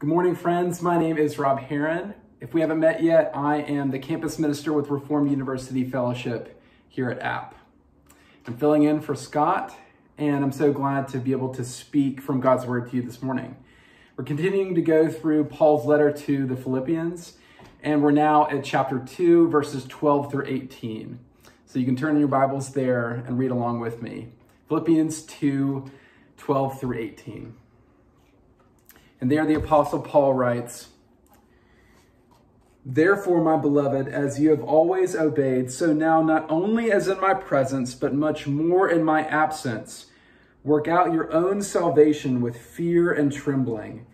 Good morning, friends. My name is Rob Heron. If we haven't met yet, I am the campus minister with Reformed University Fellowship here at App. I'm filling in for Scott, and I'm so glad to be able to speak from God's Word to you this morning. We're continuing to go through Paul's letter to the Philippians, and we're now at chapter 2, verses 12 through 18. So you can turn in your Bibles there and read along with me. Philippians 2, 12 through 18. And there the Apostle Paul writes, Therefore, my beloved, as you have always obeyed, so now not only as in my presence, but much more in my absence, work out your own salvation with fear and trembling.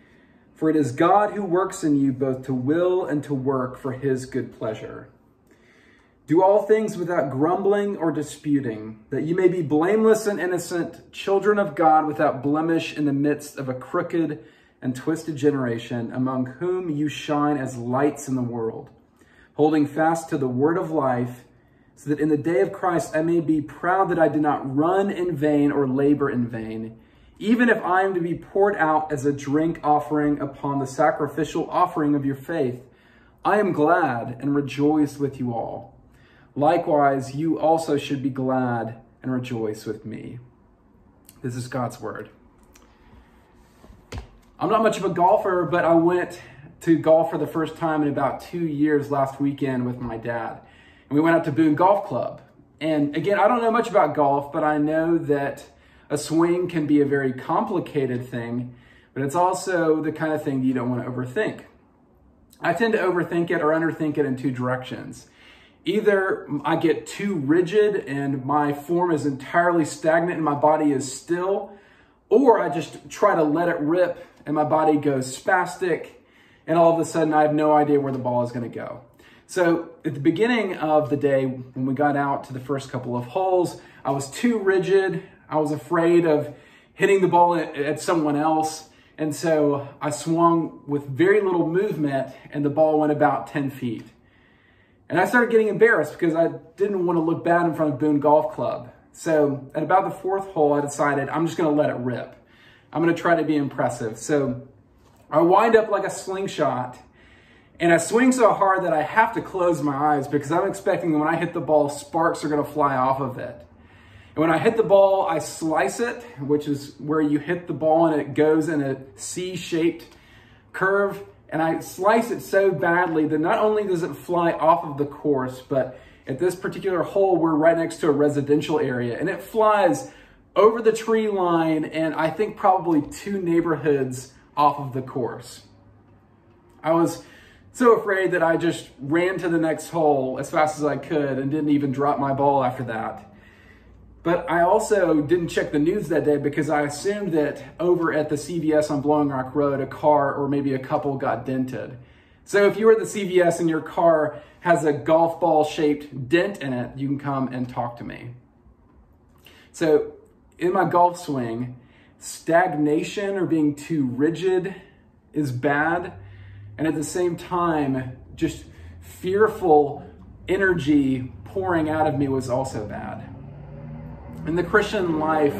For it is God who works in you both to will and to work for his good pleasure. Do all things without grumbling or disputing, that you may be blameless and innocent, children of God without blemish in the midst of a crooked and twisted generation, among whom you shine as lights in the world, holding fast to the word of life, so that in the day of Christ I may be proud that I did not run in vain or labor in vain, even if I am to be poured out as a drink offering upon the sacrificial offering of your faith. I am glad and rejoice with you all. Likewise, you also should be glad and rejoice with me. This is God's word. I'm not much of a golfer, but I went to golf for the first time in about two years last weekend with my dad. And we went out to Boone Golf Club. And again, I don't know much about golf, but I know that a swing can be a very complicated thing, but it's also the kind of thing you don't want to overthink. I tend to overthink it or underthink it in two directions. Either I get too rigid and my form is entirely stagnant and my body is still, or I just try to let it rip and my body goes spastic, and all of a sudden I have no idea where the ball is going to go. So at the beginning of the day, when we got out to the first couple of holes, I was too rigid. I was afraid of hitting the ball at, someone else. And so I swung with very little movement, and the ball went about 10 feet. And I started getting embarrassed because I didn't want to look bad in front of Boone Golf Club. So at about the fourth hole, I decided I'm just going to let it rip. I'm going to try to be impressive. So I wind up like a slingshot and I swing so hard that I have to close my eyes because I'm expecting that when I hit the ball, sparks are going to fly off of it. And when I hit the ball, I slice it, which is where you hit the ball and it goes in a C-shaped curve. And I slice it so badly that not only does it fly off of the course, but at this particular hole, we're right next to a residential area and it flies over the tree line and I think probably two neighborhoods off of the course. I was so afraid that I just ran to the next hole as fast as I could and didn't even drop my ball after that. But I also didn't check the news that day because I assumed that over at the CVS on Blowing Rock Road, a car or maybe a couple got dented. So if you were at the CVS and your car has a golf ball shaped dent in it, you can come and talk to me. So in my golf swing, stagnation or being too rigid is bad. And at the same time, just fearful energy pouring out of me was also bad. In the Christian life,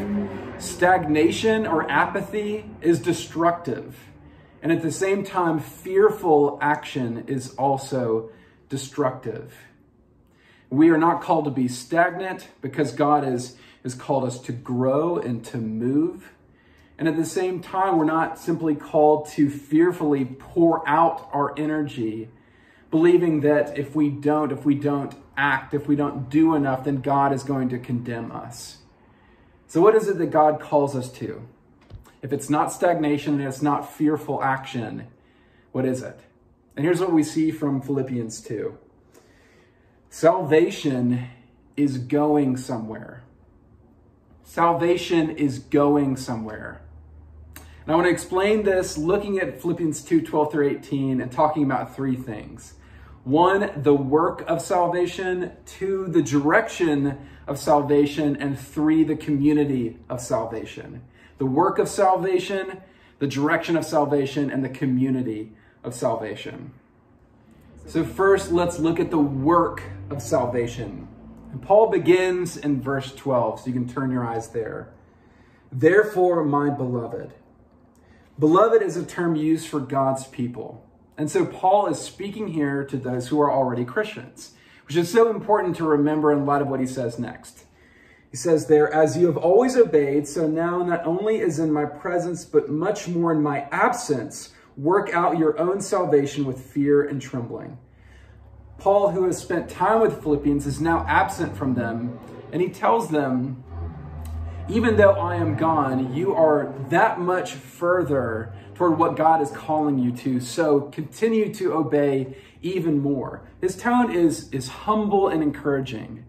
stagnation or apathy is destructive. And at the same time, fearful action is also destructive. We are not called to be stagnant because God is has called us to grow and to move. And at the same time, we're not simply called to fearfully pour out our energy, believing that if we don't, if we don't act, if we don't do enough, then God is going to condemn us. So, what is it that God calls us to? If it's not stagnation and it's not fearful action, what is it? And here's what we see from Philippians 2 Salvation is going somewhere. Salvation is going somewhere. And I want to explain this looking at Philippians 2 12 through 18 and talking about three things. One, the work of salvation. Two, the direction of salvation. And three, the community of salvation. The work of salvation, the direction of salvation, and the community of salvation. So, first, let's look at the work of salvation. And Paul begins in verse 12, so you can turn your eyes there. Therefore, my beloved, Beloved is a term used for God's people. And so Paul is speaking here to those who are already Christians, which is so important to remember in light of what he says next. He says there, as you have always obeyed, so now not only is in my presence, but much more in my absence, work out your own salvation with fear and trembling. Paul, who has spent time with Philippians, is now absent from them, and he tells them, even though I am gone, you are that much further toward what God is calling you to. So continue to obey even more. His tone is, is humble and encouraging.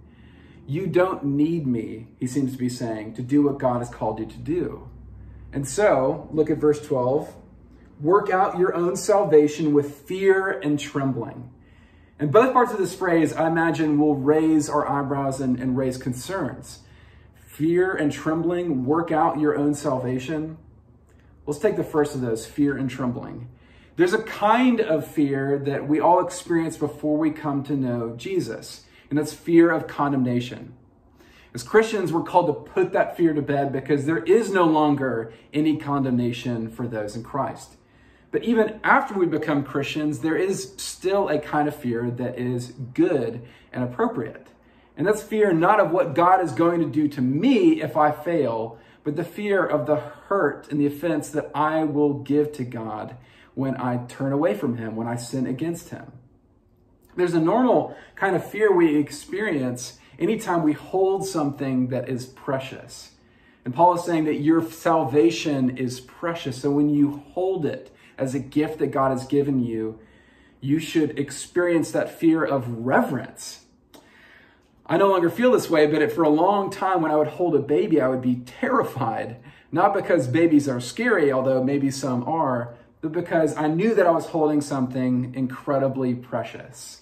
You don't need me, he seems to be saying, to do what God has called you to do. And so, look at verse 12. Work out your own salvation with fear and trembling. And both parts of this phrase, I imagine, will raise our eyebrows and, and raise concerns fear and trembling work out your own salvation? Let's take the first of those fear and trembling. There's a kind of fear that we all experience before we come to know Jesus, and that's fear of condemnation. As Christians, we're called to put that fear to bed because there is no longer any condemnation for those in Christ. But even after we become Christians, there is still a kind of fear that is good and appropriate. And that's fear not of what God is going to do to me if I fail, but the fear of the hurt and the offense that I will give to God when I turn away from Him, when I sin against Him. There's a normal kind of fear we experience anytime we hold something that is precious. And Paul is saying that your salvation is precious. So when you hold it as a gift that God has given you, you should experience that fear of reverence I no longer feel this way, but for a long time when I would hold a baby, I would be terrified. Not because babies are scary, although maybe some are, but because I knew that I was holding something incredibly precious.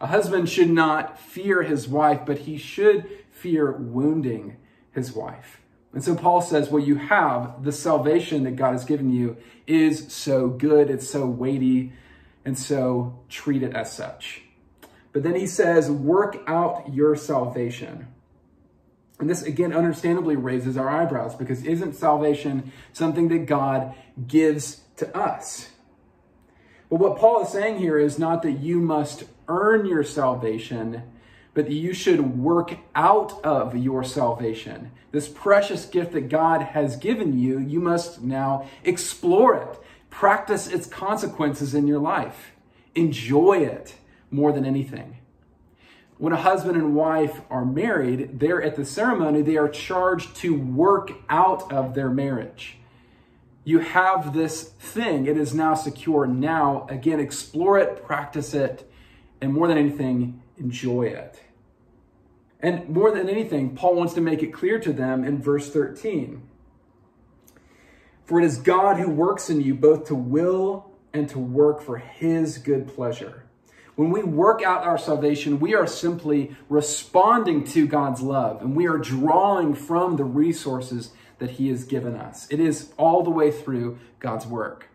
A husband should not fear his wife, but he should fear wounding his wife. And so Paul says, What you have, the salvation that God has given you, is so good, it's so weighty, and so treat it as such. But then he says, work out your salvation. And this, again, understandably raises our eyebrows because isn't salvation something that God gives to us? But what Paul is saying here is not that you must earn your salvation, but you should work out of your salvation. This precious gift that God has given you, you must now explore it, practice its consequences in your life, enjoy it more than anything. When a husband and wife are married, they're at the ceremony, they are charged to work out of their marriage. You have this thing, it is now secure. Now, again, explore it, practice it, and more than anything, enjoy it. And more than anything, Paul wants to make it clear to them in verse 13. For it is God who works in you both to will and to work for his good pleasure. When we work out our salvation, we are simply responding to God's love and we are drawing from the resources that He has given us. It is all the way through God's work.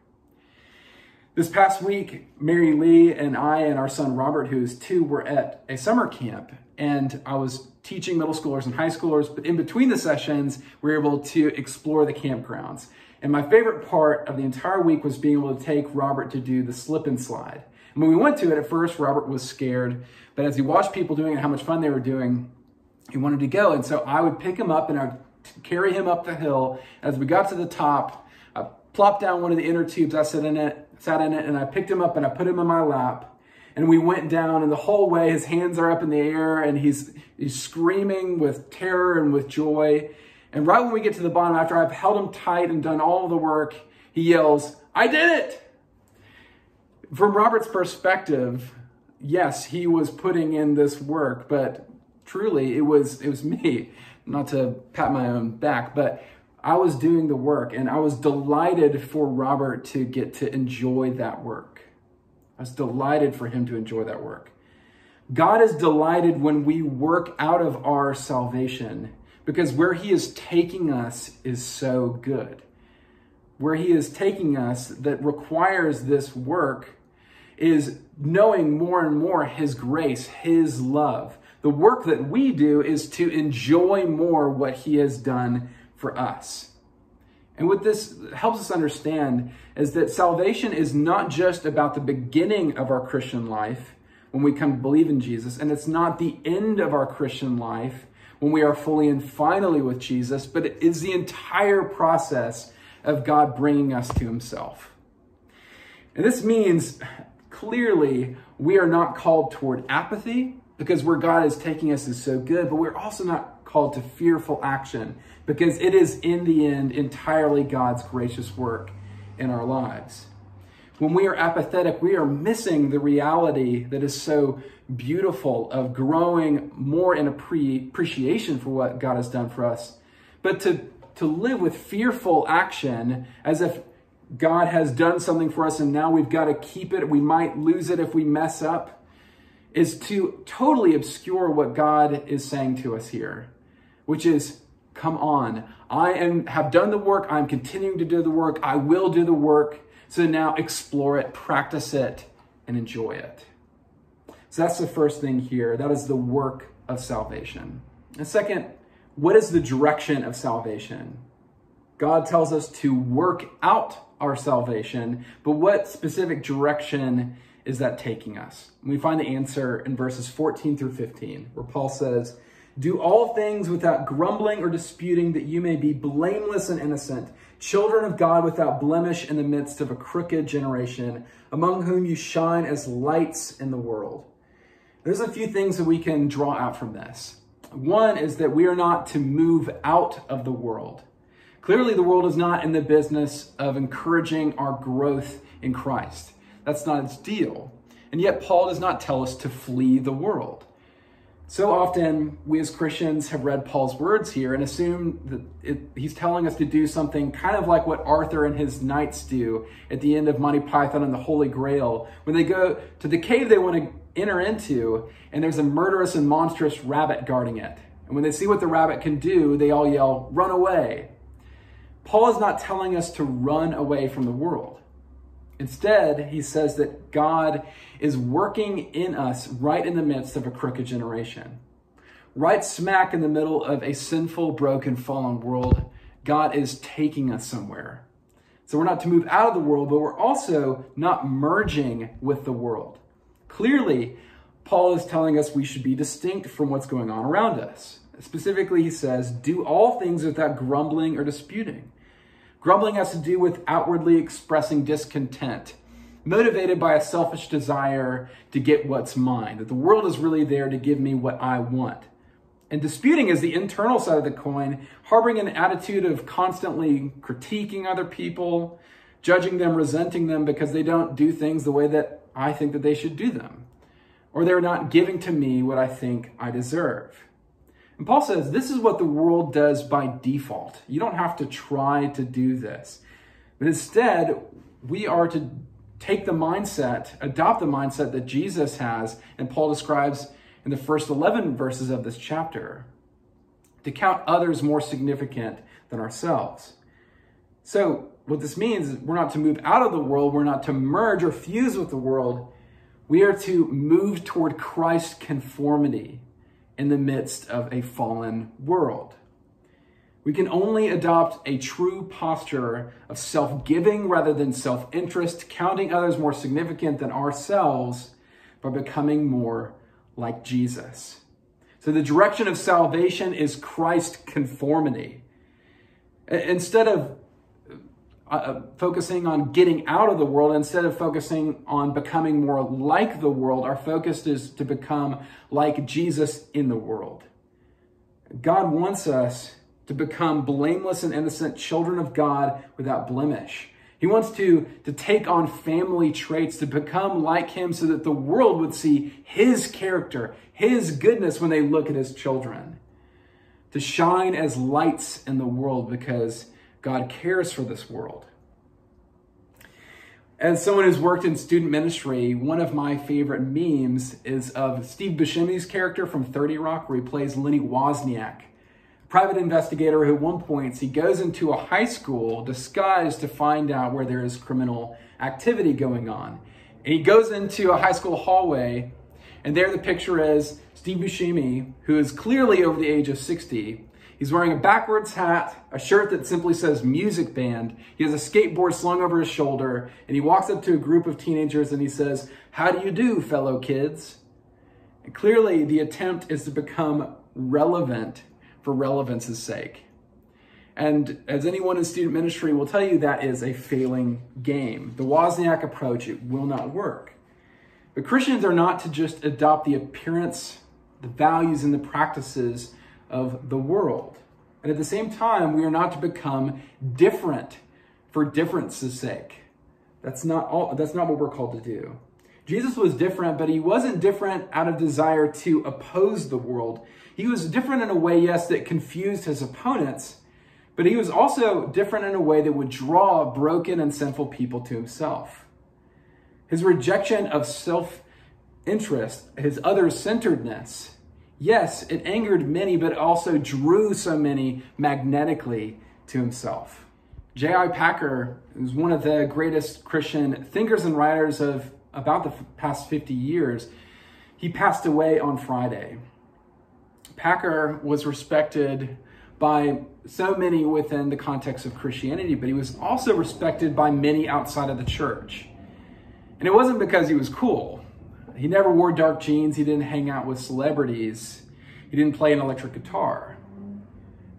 This past week, Mary Lee and I and our son Robert, who is two, were at a summer camp. And I was teaching middle schoolers and high schoolers, but in between the sessions, we were able to explore the campgrounds. And my favorite part of the entire week was being able to take Robert to do the slip and slide. When we went to it at first, Robert was scared, but as he watched people doing it, how much fun they were doing, he wanted to go. And so I would pick him up and I would carry him up the hill. As we got to the top, I plopped down one of the inner tubes. I sat in it, sat in it, and I picked him up and I put him in my lap. And we went down, and the whole way his hands are up in the air, and he's he's screaming with terror and with joy. And right when we get to the bottom, after I've held him tight and done all the work, he yells, "I did it!" from Robert's perspective, yes, he was putting in this work, but truly it was it was me. Not to pat my own back, but I was doing the work and I was delighted for Robert to get to enjoy that work. I was delighted for him to enjoy that work. God is delighted when we work out of our salvation because where he is taking us is so good. Where he is taking us that requires this work is knowing more and more His grace, His love. The work that we do is to enjoy more what He has done for us. And what this helps us understand is that salvation is not just about the beginning of our Christian life when we come to believe in Jesus, and it's not the end of our Christian life when we are fully and finally with Jesus, but it is the entire process of God bringing us to himself. And this means clearly we are not called toward apathy because where God is taking us is so good, but we're also not called to fearful action because it is in the end entirely God's gracious work in our lives. When we are apathetic, we are missing the reality that is so beautiful of growing more in appreciation for what God has done for us. But to, to live with fearful action as if God has done something for us and now we've got to keep it, we might lose it if we mess up, is to totally obscure what God is saying to us here, which is Come on. I am have done the work. I'm continuing to do the work. I will do the work. So now explore it, practice it, and enjoy it. So that's the first thing here. That is the work of salvation. And second, what is the direction of salvation? God tells us to work out our salvation, but what specific direction is that taking us? we find the answer in verses 14 through 15, where Paul says, do all things without grumbling or disputing, that you may be blameless and innocent, children of God without blemish in the midst of a crooked generation, among whom you shine as lights in the world. There's a few things that we can draw out from this. One is that we are not to move out of the world. Clearly, the world is not in the business of encouraging our growth in Christ. That's not its deal. And yet, Paul does not tell us to flee the world. So often, we as Christians have read Paul's words here and assume that it, he's telling us to do something kind of like what Arthur and his knights do at the end of Monty Python and the Holy Grail. When they go to the cave they want to enter into, and there's a murderous and monstrous rabbit guarding it. And when they see what the rabbit can do, they all yell, Run away. Paul is not telling us to run away from the world. Instead, he says that God is working in us right in the midst of a crooked generation. Right smack in the middle of a sinful, broken, fallen world, God is taking us somewhere. So we're not to move out of the world, but we're also not merging with the world. Clearly, Paul is telling us we should be distinct from what's going on around us. Specifically, he says, do all things without grumbling or disputing. Grumbling has to do with outwardly expressing discontent, motivated by a selfish desire to get what's mine, that the world is really there to give me what I want. And disputing is the internal side of the coin, harboring an attitude of constantly critiquing other people, judging them, resenting them because they don't do things the way that I think that they should do them, or they're not giving to me what I think I deserve. And Paul says this is what the world does by default. You don't have to try to do this. But instead, we are to take the mindset, adopt the mindset that Jesus has, and Paul describes in the first 11 verses of this chapter, to count others more significant than ourselves. So, what this means is we're not to move out of the world, we're not to merge or fuse with the world. We are to move toward Christ conformity in the midst of a fallen world. We can only adopt a true posture of self giving rather than self interest, counting others more significant than ourselves by becoming more like Jesus. So, the direction of salvation is Christ conformity. Instead of uh, uh, focusing on getting out of the world instead of focusing on becoming more like the world. Our focus is to become like Jesus in the world. God wants us to become blameless and innocent children of God without blemish. He wants to, to take on family traits, to become like him so that the world would see his character, his goodness when they look at his children. To shine as lights in the world because God cares for this world. As someone who's worked in student ministry, one of my favorite memes is of Steve Buscemi's character from 30 Rock, where he plays Lenny Wosniak, private investigator who at one point he goes into a high school disguised to find out where there is criminal activity going on. And he goes into a high school hallway, and there the picture is Steve Buscemi, who is clearly over the age of 60, He's wearing a backwards hat, a shirt that simply says music band. He has a skateboard slung over his shoulder, and he walks up to a group of teenagers and he says, How do you do, fellow kids? And clearly, the attempt is to become relevant for relevance's sake. And as anyone in student ministry will tell you, that is a failing game. The Wosniak approach, it will not work. But Christians are not to just adopt the appearance, the values, and the practices of the world. And at the same time, we are not to become different for difference's sake. That's not all that's not what we're called to do. Jesus was different, but he wasn't different out of desire to oppose the world. He was different in a way, yes, that confused his opponents, but he was also different in a way that would draw broken and sinful people to himself. His rejection of self interest, his other centeredness, Yes, it angered many, but also drew so many magnetically to himself. J.I. Packer is one of the greatest Christian thinkers and writers of about the past 50 years. He passed away on Friday. Packer was respected by so many within the context of Christianity, but he was also respected by many outside of the church. And it wasn't because he was cool. He never wore dark jeans. He didn't hang out with celebrities. He didn't play an electric guitar.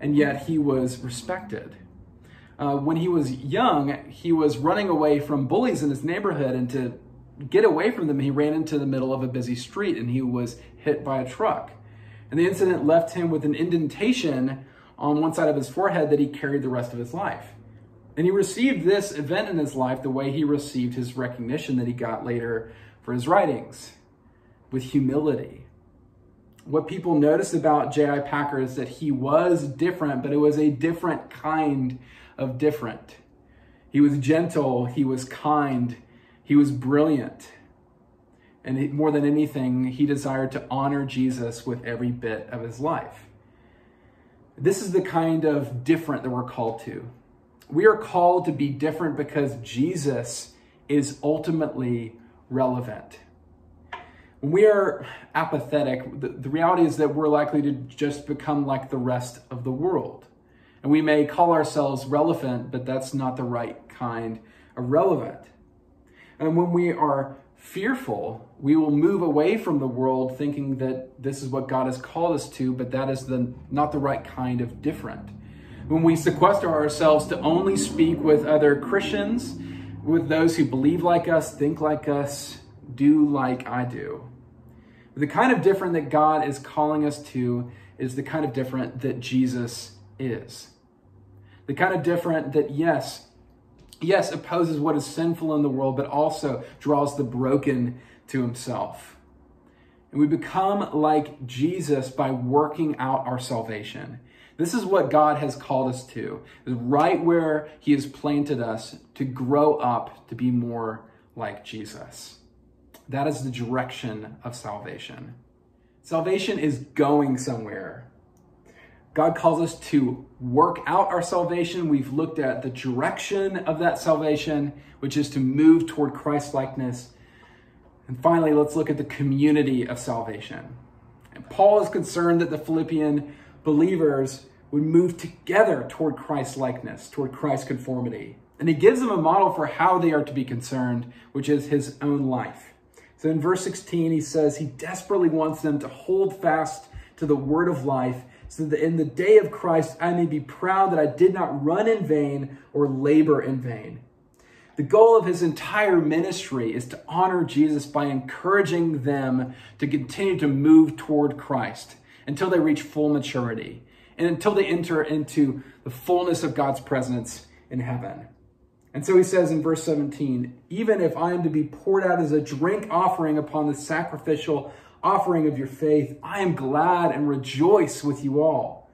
And yet he was respected. Uh, when he was young, he was running away from bullies in his neighborhood. And to get away from them, he ran into the middle of a busy street and he was hit by a truck. And the incident left him with an indentation on one side of his forehead that he carried the rest of his life. And he received this event in his life the way he received his recognition that he got later for his writings with humility. What people notice about J.I. Packer is that he was different, but it was a different kind of different. He was gentle, he was kind, he was brilliant. And more than anything, he desired to honor Jesus with every bit of his life. This is the kind of different that we're called to. We are called to be different because Jesus is ultimately relevant. When we are apathetic, the, the reality is that we're likely to just become like the rest of the world. And we may call ourselves relevant, but that's not the right kind of relevant. And when we are fearful, we will move away from the world thinking that this is what God has called us to, but that is the not the right kind of different. When we sequester ourselves to only speak with other Christians with those who believe like us, think like us, do like I do. The kind of different that God is calling us to is the kind of different that Jesus is. The kind of different that, yes, yes, opposes what is sinful in the world, but also draws the broken to himself. And we become like Jesus by working out our salvation. This is what God has called us to, right where he has planted us to grow up to be more like Jesus. That is the direction of salvation. Salvation is going somewhere. God calls us to work out our salvation. We've looked at the direction of that salvation, which is to move toward Christ likeness. And finally, let's look at the community of salvation. And Paul is concerned that the Philippian believers would move together toward Christ likeness, toward Christ conformity. And he gives them a model for how they are to be concerned, which is his own life. So in verse 16, he says he desperately wants them to hold fast to the word of life so that in the day of Christ I may be proud that I did not run in vain or labor in vain. The goal of his entire ministry is to honor Jesus by encouraging them to continue to move toward Christ until they reach full maturity and until they enter into the fullness of God's presence in heaven. And so he says in verse 17, even if I am to be poured out as a drink offering upon the sacrificial offering of your faith, I am glad and rejoice with you all.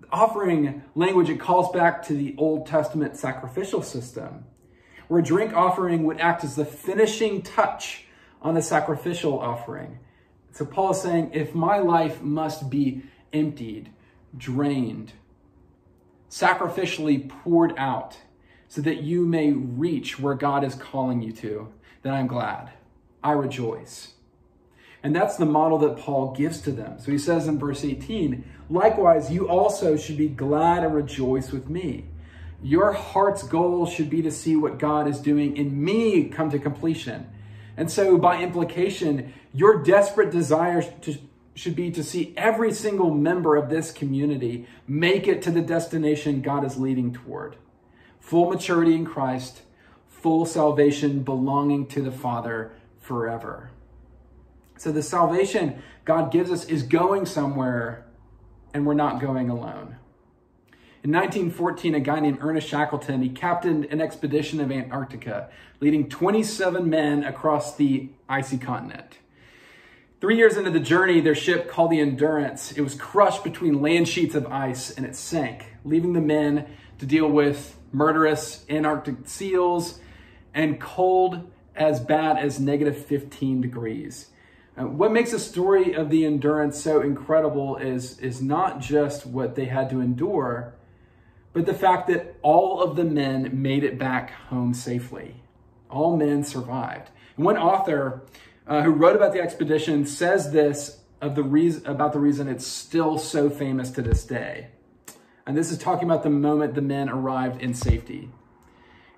The offering language, it calls back to the Old Testament sacrificial system, where a drink offering would act as the finishing touch on the sacrificial offering. So Paul is saying, if my life must be emptied, drained, sacrificially poured out, so that you may reach where God is calling you to, then I'm glad. I rejoice. And that's the model that Paul gives to them. So he says in verse 18, likewise, you also should be glad and rejoice with me. Your heart's goal should be to see what God is doing in me come to completion. And so, by implication, your desperate desire to, should be to see every single member of this community make it to the destination God is leading toward full maturity in Christ, full salvation belonging to the Father forever. So the salvation God gives us is going somewhere, and we're not going alone. In 1914, a guy named Ernest Shackleton, he captained an expedition of Antarctica, leading 27 men across the icy continent. Three years into the journey, their ship called the Endurance, it was crushed between land sheets of ice and it sank, leaving the men to deal with murderous Antarctic seals and cold as bad as negative 15 degrees. Uh, what makes the story of the endurance so incredible is, is not just what they had to endure, but the fact that all of the men made it back home safely. All men survived. And one author uh, who wrote about the expedition says this of the reason, about the reason it's still so famous to this day. And this is talking about the moment the men arrived in safety.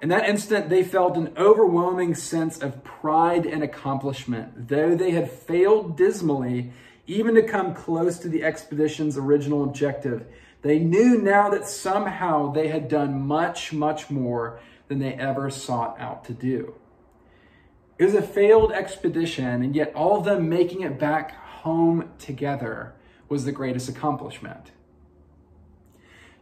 In that instant, they felt an overwhelming sense of pride and accomplishment, though they had failed dismally even to come close to the expedition's original objective. They knew now that somehow they had done much, much more than they ever sought out to do. It was a failed expedition, and yet all of them making it back home together was the greatest accomplishment.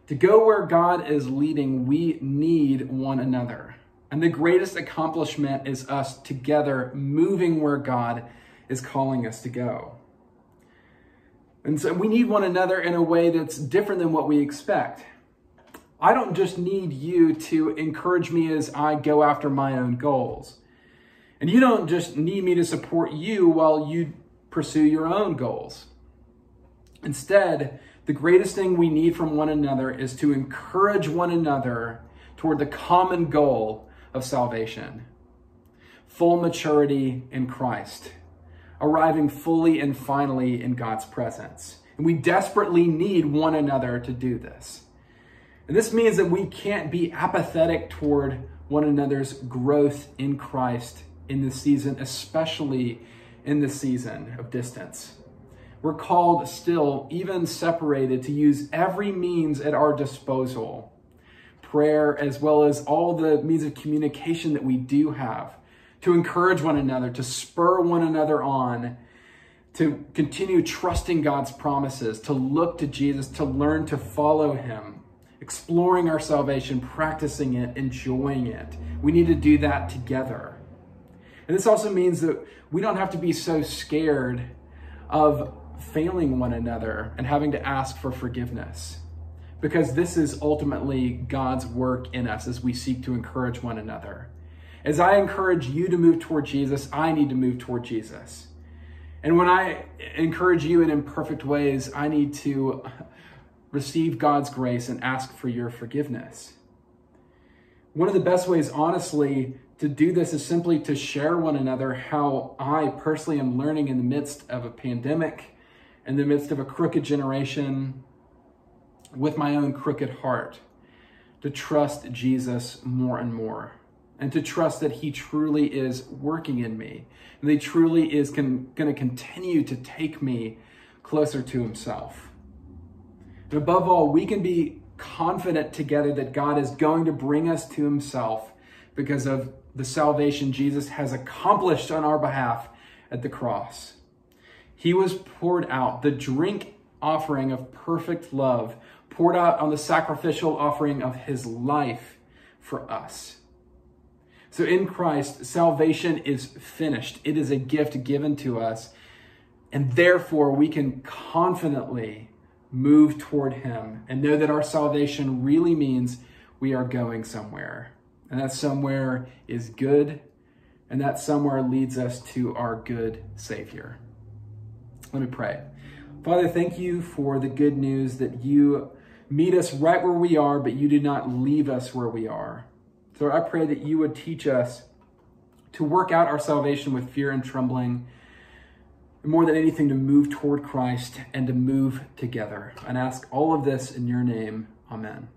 To go where God is leading, we need one another. And the greatest accomplishment is us together moving where God is calling us to go. And so we need one another in a way that's different than what we expect. I don't just need you to encourage me as I go after my own goals. And you don't just need me to support you while you pursue your own goals. Instead, the greatest thing we need from one another is to encourage one another toward the common goal of salvation full maturity in Christ, arriving fully and finally in God's presence. And we desperately need one another to do this. And this means that we can't be apathetic toward one another's growth in Christ in this season, especially in this season of distance we're called still, even separated, to use every means at our disposal prayer, as well as all the means of communication that we do have to encourage one another, to spur one another on, to continue trusting God's promises, to look to Jesus, to learn to follow Him, exploring our salvation, practicing it, enjoying it. We need to do that together. And this also means that we don't have to be so scared of failing one another and having to ask for forgiveness. Because this is ultimately God's work in us as we seek to encourage one another. As I encourage you to move toward Jesus, I need to move toward Jesus. And when I encourage you in imperfect ways, I need to receive God's grace and ask for your forgiveness. One of the best ways, honestly, to do this is simply to share one another how I personally am learning in the midst of a pandemic in the midst of a crooked generation with my own crooked heart to trust Jesus more and more and to trust that he truly is working in me and he truly is going to continue to take me closer to himself. And above all, we can be confident together that God is going to bring us to himself because of the salvation Jesus has accomplished on our behalf at the cross. He was poured out, the drink offering of perfect love, poured out on the sacrificial offering of his life for us. So in Christ, salvation is finished. It is a gift given to us. And therefore, we can confidently move toward him and know that our salvation really means we are going somewhere. And that somewhere is good, and that somewhere leads us to our good Savior. Let me pray. Father, thank you for the good news that you meet us right where we are, but you do not leave us where we are. So I pray that you would teach us to work out our salvation with fear and trembling, more than anything, to move toward Christ and to move together. And ask all of this in your name. Amen.